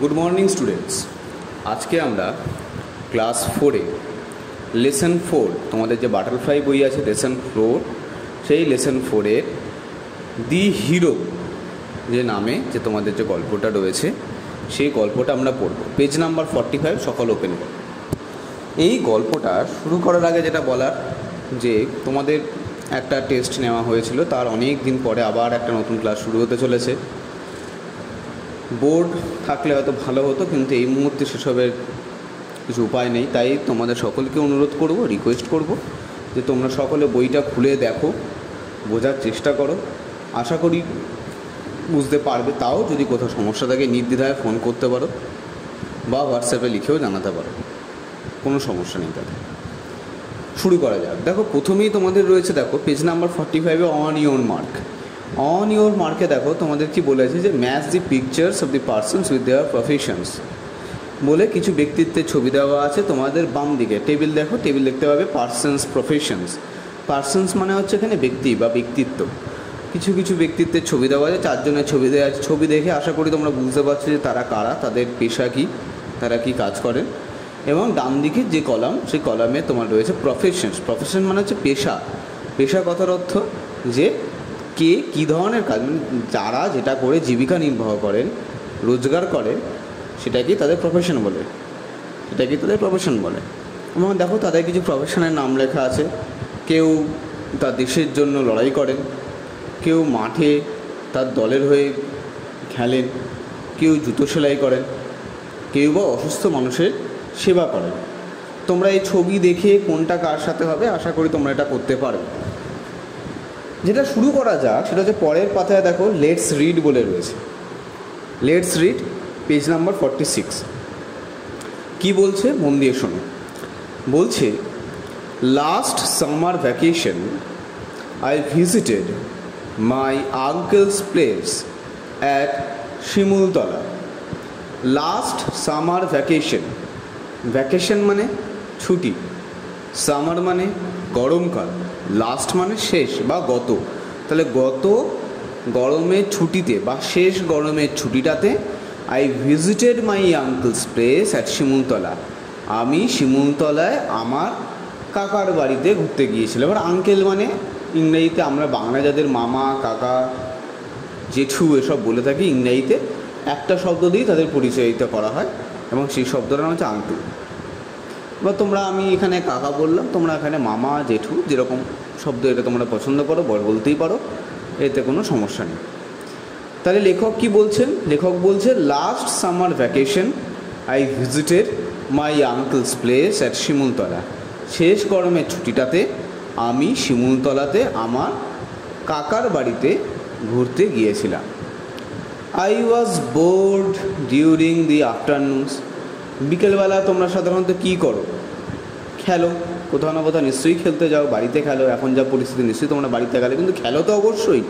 Good morning students আজকে আমরা class ফোরে লেসন ফোর তোমাদের যে বাটারফ্লাই বই আছে লেসন ফোর সেই লেসন ফোরের দি হিরো যে নামে যে তোমাদের যে গল্পটা রয়েছে, সেই গল্পটা আমরা পড়ব। পেজ নাম্বার ফর্টি ফাইভ সকাল ওপেন করো। এই গল্পটা শুরু করার আগে যেটা বলার, যে তোমাদের একটা টেস্ট নেওয়া হয়েছিল, তার অনেক দিন পরে আবার একটা নতুন ক্লাস শুরু হতে চলেছে। বোর্ড থাকলে হয়তো ভালো হতো, কিন্তু এই মুহূর্তে সেসবের কিছু উপায় নেই। তাই তোমাদের সকলকে অনুরোধ করব রিকোয়েস্ট করব, যে তোমরা সকলে বইটা খুলে দেখো, বোঝার চেষ্টা করো। আশা করি বুঝতে পারবে তাও, যদি কোথাও সমস্যা থাকে, নির্দ্বিধায় ফোন করতে পারো বা হোয়াটসঅ্যাপে লিখেও জানাতে পারো। কোনো সমস্যা নেই তাতে। শুরু করা যাক। দেখো, প্রথমেই তোমাদের রয়েছে, দেখো পেজ নাম্বার ফর্টি ফাইভে on your mark on your মার্কে দেখো, তোমাদের কি বলেছে যে match the pictures of the persons with their professions বলে কিছু ব্যক্তিত্বের ছবি দেওয়া আছে তোমাদের বাম দিকে। টেবিল দেখো টেবিল দেখতে পাবে পার্সনস প্রফেশনস পার্সনস মানে হচ্ছে এখানে ব্যক্তি বা ব্যক্তিত্ব। কিছু কিছু ব্যক্তিত্বের ছবি দেওয়া আছে, চারজনের ছবি দেওয়া আছে। ছবি দেখে আশা করি তোমরা বুঝতে পারছ যে তারা কারা, তাদের পেশা কী, তারা কি কাজ করেন এবং ডান দিকে যে কলাম, সেই কলামে তোমার রয়েছে প্রফেশনস প্রফেশন মানে হচ্ছে পেশা। পেশা কথার অর্থ যে কে কী ধরনের কাজ মানে যারা যেটা করে জীবিকা নির্বাহ করেন, রোজগার করেন সেটাকেই তাদের প্রফেশন বলে। সেটাকেই তাদের প্রফেশন বলে। এবং দেখো তাদের কিছু প্রফেশনের নাম লেখা আছে। কেউ তার দেশের জন্য লড়াই করেন, কেউ মাঠে তার দলের হয়ে খেলেন, কেউ জুতো সেলাই করেন, কেউ বা অসুস্থ মানুষের সেবা করেন। তোমরা এই ছবি দেখে কোনটা কার সাথে হবে, আশা করি তোমরা এটা করতে পারো যেটা শুরু করা যাক, সেটা হচ্ছে পরের পাতায় দেখো লেটস রিড বলে রয়েছে। Let's read page number forty six কী বলছে? মন দিয়ে শোনো। বলছে last summer vacation I visited my uncle's place at Shimultala last summer vacation vacation মানে ছুটি। সামার মানে গরমকাল। লাস্ট মানে শেষ বা গত। তাহলে গত গরমের ছুটিতে বা শেষ গরমের ছুটিটাতে I visited my uncle's place at Shimultala আমি শিমুলতলায় আমার কাকার বাড়িতে ঘুরতে গিয়েছিলাম। এবার আঙ্কেল মানে ইংরেজিতে আমরা বাংলা যাদের মামা, কাকা, জেঠু এসব বলে থাকি ইংরেজিতে, একটা শব্দ দিয়েই তাদের পরিচয়িত করা হয় এবং সেই শব্দটার নাম হচ্ছে আঙ্কেল এবার তোমরা আমি এখানে কাকা বললাম, তোমরা এখানে মামা, জেঠু যেরকম শব্দ এটা তোমরা পছন্দ করো বলতেই পারো, এতে কোনো সমস্যা নেই। তাহলে লেখক কি বলছেন? লেখক বলছে last summer vacation I visited my uncle's place at Shimultala শেষ গরমের ছুটিটাতে আমি শিমুলতলাতে আমার কাকার বাড়িতে ঘুরতে গিয়েছিলাম। I was bored during the afternoons বিকেলবেলা তোমরা সাধারণত কী করো? খেলো। কোথাও না কোথাও নিশ্চয়ই খেলতে যাও, বাড়িতে খেলো, এখন যা পরিস্থিতি নিশ্চয়ই তোমরা বাড়িতে গেলে, কিন্তু খেলো তো অবশ্যই।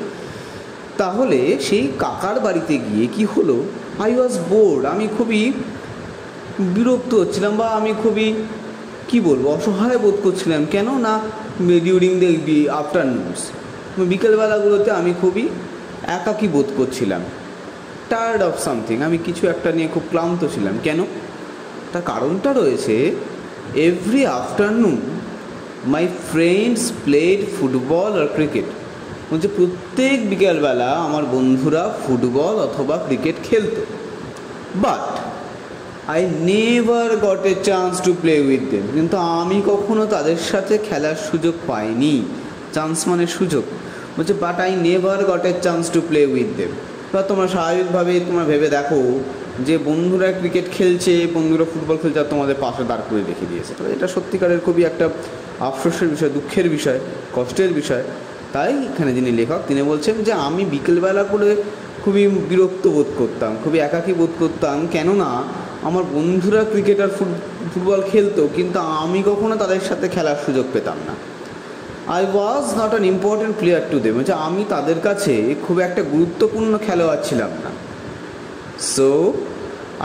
তাহলে সেই কাকার বাড়িতে গিয়ে কি হলো? আই ওয়াজ বোর্ড আমি খুবই বিরক্ত হচ্ছিলাম বা আমি খুবই, কি বলব, অসহায় বোধ করছিলাম। কেন না ডিউরিং দি আফটারনুনস বিকেলবেলাগুলোতে আমি খুবই একাকী বোধ করছিলাম। টায়ার্ড অফ সামথিং আমি কিছু একটা নিয়ে খুব ক্লান্ত ছিলাম। কেন? তার কারণটা রয়েছে every afternoon my friends played football R cricket বলছে, প্রত্যেক বিকেলবেলা আমার বন্ধুরা ফুটবল অথবা ক্রিকেট খেলত। But I never got a chance to play with them কিন্তু আমি কখনো তাদের সাথে খেলার সুযোগ পাইনি চান্স মানে সুযোগ। বলছে but I never got a chance to play with them বা তোমরা স্বাভাবিকভাবেই তোমরা ভেবে দেখো যে বন্ধুরা ক্রিকেট খেলছে, বন্ধুরা ফুটবল খেলছে আর তোমাদের পাশে দাঁড় করে রেখে দিয়েছে। তো এটা সত্যিকারের খুবই একটা আফসোসের বিষয়, দুঃখের বিষয়, কষ্টের বিষয়। তাই এখানে যিনি লেখক, তিনি বলছেন যে আমি বিকেলবেলা করে খুবই বিরক্ত বোধ করতাম, খুবই একাকী বোধ করতাম। কেননা, আমার বন্ধুরা ক্রিকেট আর ফুটবল খেলতো, কিন্তু আমি কখনো তাদের সাথে খেলার সুযোগ পেতাম না। I was not an important player to them হচ্ছে আমি তাদের কাছে খুব একটা গুরুত্বপূর্ণ খেলোয়াড় ছিলাম না। So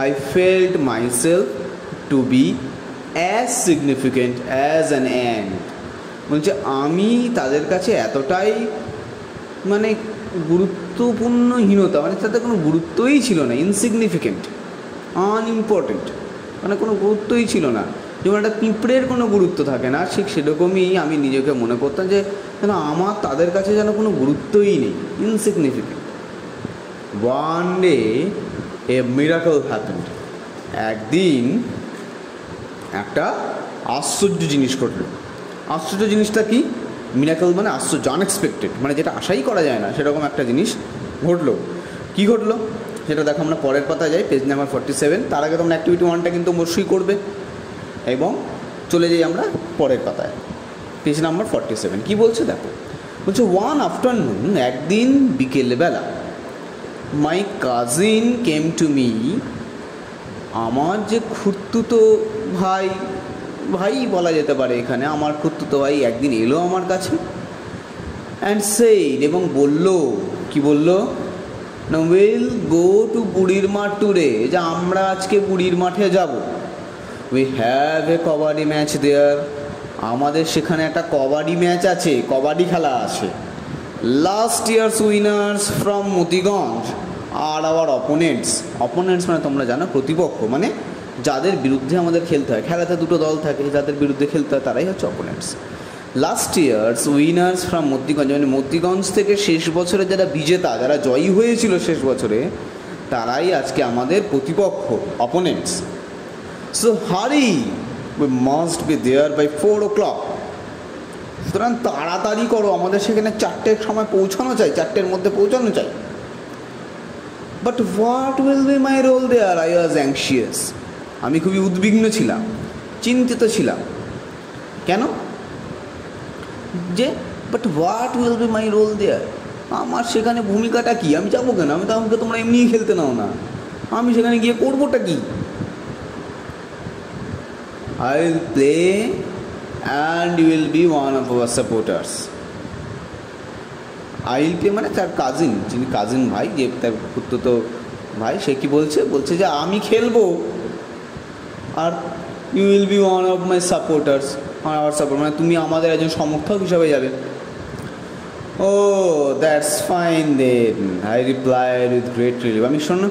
I felt myself to be as significant as an and বলছে, আমি তাদের কাছে এতটাই মানে গুরুত্বপূর্ণহীনতা মানে তাদের কোনো গুরুত্বই ছিল না ইনসিগনিফিকেন্ট আনইম্পর্টেন্ট মানে কোনো গুরুত্বই ছিল না। যেমন একটা পিঁপড়ের কোনো গুরুত্ব থাকে না, ঠিক সেরকমই আমি নিজেকে মনে করতাম যে যেন আমার তাদের কাছে যেন কোনো গুরুত্বই নেই insignificant one day a miracle happened একদিন একটা আশ্চর্য জিনিস ঘটলো। আশ্চর্য জিনিসটা কি? মিরাকল মানে আশ্চর্য আনএক্সপেক্টেড মানে যেটা আশাই করা যায় না, সেরকম একটা জিনিস ঘটলো। কি ঘটলো? সেটা দেখো আমরা পরের পাতা যাই পেজ নাম্বার ফর্টি সেভেন তার আগে তোমরা অ্যাক্টিভিটি ওয়ানটা কিন্তু অবশ্যই করবে। এবং চলে যাই আমরা পরের পাতায়। পেজ নাম্বার ফর্টি সেভেন কী বলছে দেখো? বলছে ওয়ান আফটারনুন একদিন বিকেলবেলা my cousin came to me আমার যে খুঁড়তুতো ভাই ভাই বলা যেতে পারে এখানে, আমার খুঁড়তুতো ভাই একদিন এলো আমার কাছে অ্যান্ড সেইড এবং বলল, কি বলল? উইল গো টু বুড়ির মাঠ টুরে যে আমরা আজকে বুড়ির মাঠে যাব। We have a kabaddi match there আমাদের সেখানে একটা কবাডি ম্যাচ আছে, কবাডি খেলা আছে। Last year's winners from Motiganj are our opponents opponents মানে তোমরা জানো, প্রতিপক্ষ মানে যাদের বিরুদ্ধে আমাদের খেলতে হয়। খেলাতে দুটো দল থাকে, যাদের বিরুদ্ধে খেলতে হয়, তারাই হচ্ছে opponents last year's winners from Motiganj মানে মতিগঞ্জ থেকে শেষ বছরে যারা বিজেতা, যারা জয়ী হয়েছিল শেষ বছরে, তারাই আজকে আমাদের প্রতিপক্ষ opponents so hurry we must be there by four o'clock সুতরাং তাড়াতাড়ি করো, আমাদের সেখানে চারটের সময় পৌঁছানো চাই, চারটের মধ্যে পৌঁছানো চাই। But what will be my role there I was anxious আমি খুবই উদ্বিগ্ন ছিলাম, চিন্তিত ছিলাম। কেন? যে but what will be my role there আমার সেখানে ভূমিকাটা কি? আমি যাব কেন? আমি তো আমাকে তোমরা এমনিই খেলতে নাও না। আমি সেখানে গিয়ে করবোটা কি? I will play and you will be one of our supporters. I will play মানে তার কাজিন যিনি কাজিন ভাই, যে তার তো ভাই, সে কি বলছে? বলছে যে, আমি খেলব। আর you will be one of my supporters our support মানে তুমি আমাদের একজন সমর্থক হিসাবে যাবে। ও that's fine then I replied with great relief আমি শোনো,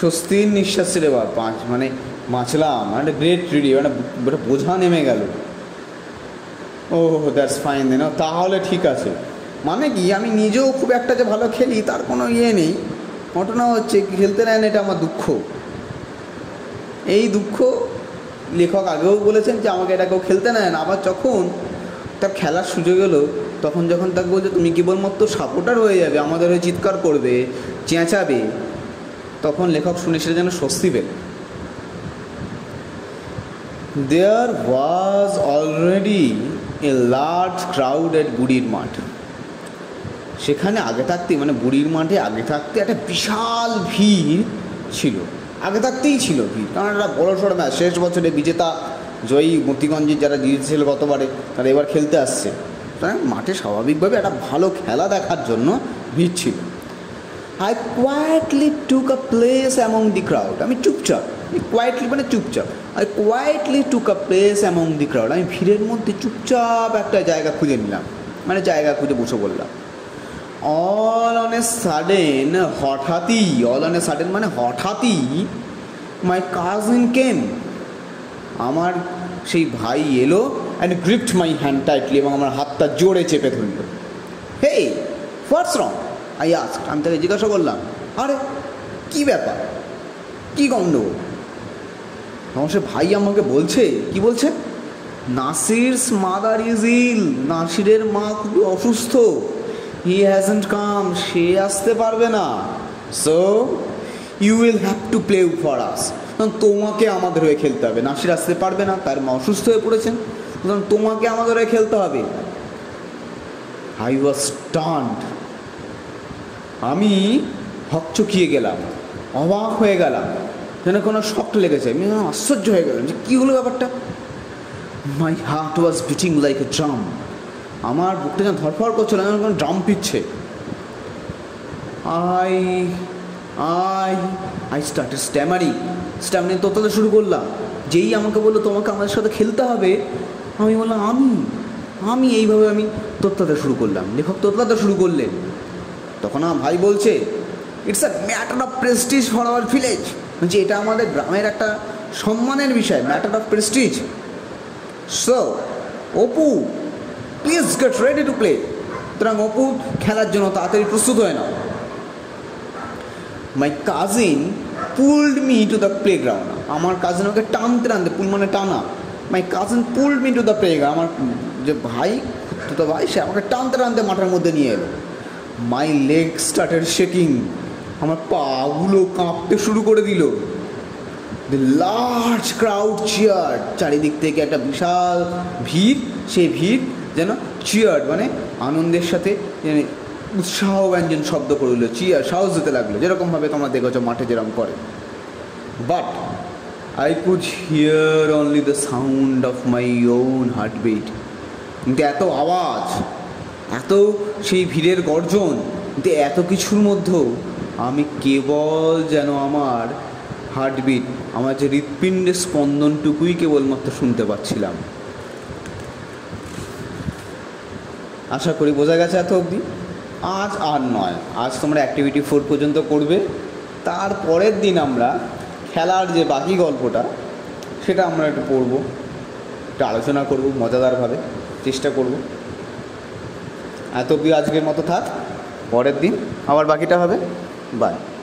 স্বস্তির নিঃশ্বাস বা পাঁচ মানে বাঁচলাম। একটা গ্রেট রিলিভ একটা বোঝা নেমে গেল। ও দ্যাটস ফাইন দেন তাহলে ঠিক আছে। মানে কি, আমি নিজেও খুব একটা যে ভালো খেলি, তার কোনো ইয়ে নেই। ঘটনা হচ্ছে খেলতে নেন এটা আমার দুঃখ। এই দুঃখ লেখক আগেও বলেছেন যে, আমাকে এটা কেউ খেলতে নেন আবার যখন তার খেলার সুযোগ এলো, তখন যখন তাকে বলছে, তুমি কেবলমাত্র সাপোর্টার হয়ে যাবে? আমাদের হয়ে চিৎকার করবে, চেঁচাবে? তখন লেখক শুনে সেটা যেন স্বস্তি পেল। There was already a large crowd at বুড়ির মাঠ। সেখানে আগে থাকতেই মানে বুড়ির মাঠে আগে থাকতে একটা বিশাল ভিড় ছিল। আগে থাকতেই ছিল ভিড়। কারণ একটা বড় সড়ো ম্যাচ, শেষ বছরে বিজেতা জয়ী মতিগঞ্জের যারা জিতেছিল গতবারে, তারা এবার খেলতে আসছে। সুতরাং মাঠে স্বাভাবিকভাবে একটা ভালো খেলা দেখার জন্য ভিড় ছিল। I quietly took a place among the crowd আমি চুপচাপ কোয়াইটলি মানে চুপচাপ। I quietly took a place among the crowd আমি ভিড়ের মধ্যে চুপচাপ একটা জায়গা খুঁজে নিলাম। মানে জায়গা খুঁজে বসে বললাম অল অন এ সাডেন হঠাৎই অল অন এ সাডেন মানে হঠাৎই মাই কাজিন কেম আমার সেই ভাই এলো and gripped my hand tightly এবং আমার হাতটা জোরে চেপে ধরল। Hey what's wrong I ask আমি তাকে জিজ্ঞাসা করলাম। আরে, কি ব্যাপার? কি গণ্ডগোল সে ভাই আমাকে বলছে, কি বলছে? নাসিরস মাদার ইজ ইল নাসিরের মা খুবই অসুস্থ হি হ্যাজেন্ট কাম সে আসতে পারবে না so you will have to play for us তোমাকে আমাদের হয়ে খেলতে হবে। নাসির আসতে পারবে না, তার মা অসুস্থ হয়ে পড়েছেন তোমাকে আমাদের হয়ে খেলতে হবে। আই ওয়াজ স্টান্ড আমি হকচকিয়ে গেলাম, অবাক হয়ে গেলাম। যেন কোনো শক্ত লেগেছে। আমি আশ্চর্য হয়ে গেলাম যে কী হলো ব্যাপারটা। My heart was beating like a drum আমার বুকটা যেন ধরফর করছিল, যেন কোনো drum পিচ্ছে I I I started stammering stammering তোতাতে শুরু করলাম। যেই আমাকে বলল, তোমাকে আমাদের সাথে খেলতে হবে। আমি বললাম, আমি আমি এইভাবে আমি তোতলাতে শুরু করলাম। লেখক তোতলাতে শুরু করলেন। তখন আমার ভাই বলছে it's a matter of prestige for our village যে এটা আমাদের গ্রামের একটা সম্মানের বিষয় matter of prestige so Apu please get ready to play সুতরাং অপু খেলার জন্য তাড়াতাড়ি প্রস্তুত হয় না my cousin pulled me to the playground আমার কাজিন আমাকে টানতে টানতে পুল মানে টানা। My cousin pulled me to the playground আমার যে ভাই তো ভাই, সে আমাকে টানতে টানতে মাঠের মধ্যে নিয়ে এলো। মাই লেগ স্টার্টেড শেকিং আমার পাগুলো কাঁপতে শুরু করে দিল। দ্য লার্জ ক্রাউড চিয়ার চারিদিক থেকে একটা বিশাল ভিড় সেই ভিড় যেন চিয়ার মানে আনন্দের সাথে উৎসাহ ব্যঞ্জন শব্দ করে দিল চিয়ার সাহস দিতে লাগল। যেরকমভাবে তোমরা দেখেছ, মাঠে যেরকম করে। But I could hear only the sound of my own heartbeat কিন্তু এত আওয়াজ, এত সেই ভিড়ের গর্জন, কিন্তু এত কিছুর মধ্যেও আমি কেবল যেন আমার হার্টবিট, আমার যে হৃৎপিণ্ডের স্পন্দনটুকুই কেবলমাত্র শুনতে পাচ্ছিলাম। আশা করি বোঝা গেছে এত অবধি। আজ আর নয়, আজ তোমরা অ্যাক্টিভিটি ফোর পর্যন্ত করবে। তারপরের দিন আমরা খেলার যে বাকি গল্পটা, সেটা আমরা একটু পড়ব, একটু আলোচনা করব, মজাদারভাবে চেষ্টা করব। এত অবধি আজকের মতো থাক, পরের দিন আবার বাকিটা হবে। বাই